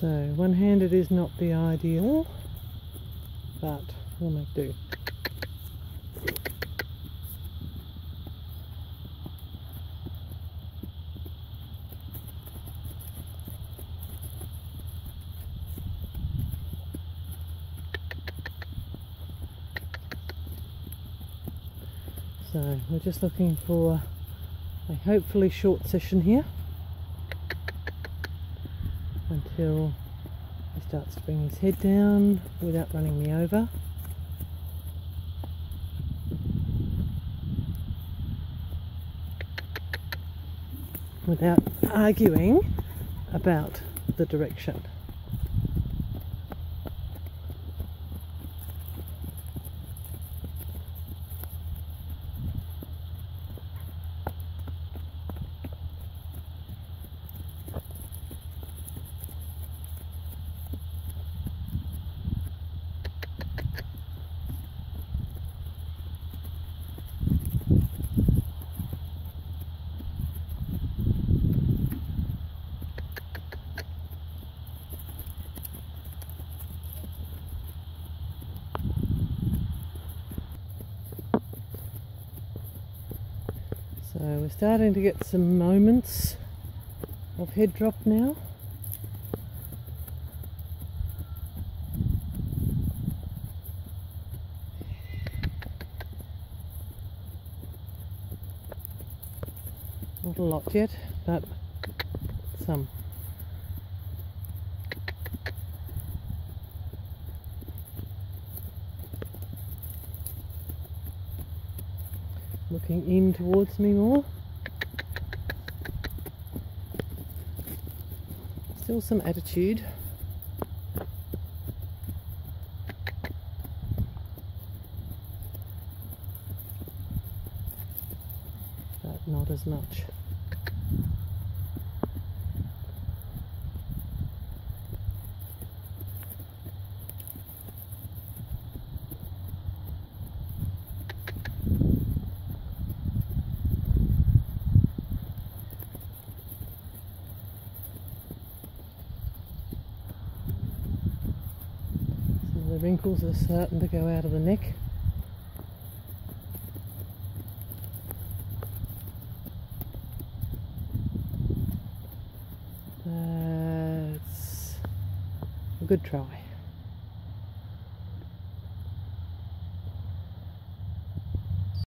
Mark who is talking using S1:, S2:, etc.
S1: So one-handed is not the ideal, but we'll make do. So we're just looking for a hopefully short session here until he starts to bring his head down without running me over. Without arguing about the direction. So we're starting to get some moments of head drop now. Not a lot yet, but some. Looking in towards me more. Still some attitude. But not as much. The wrinkles are starting to go out of the neck. That's a good try.